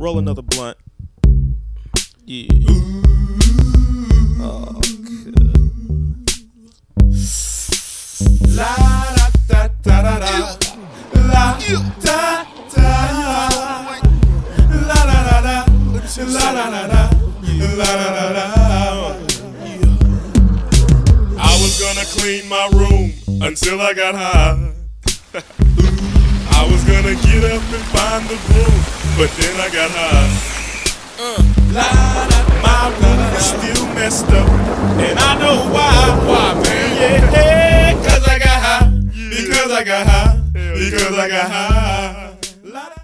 Roll another blunt. Yeah. Oh, da da da da da. La da da. La la la la. La la la la. La la la la. I was gonna clean my room until I got high. Get up and find the broom, but then I got high. Da, my room is still messed up, and I know why. Why, man? Yeah, yeah, cause I got high. Because I got high. Because I got high.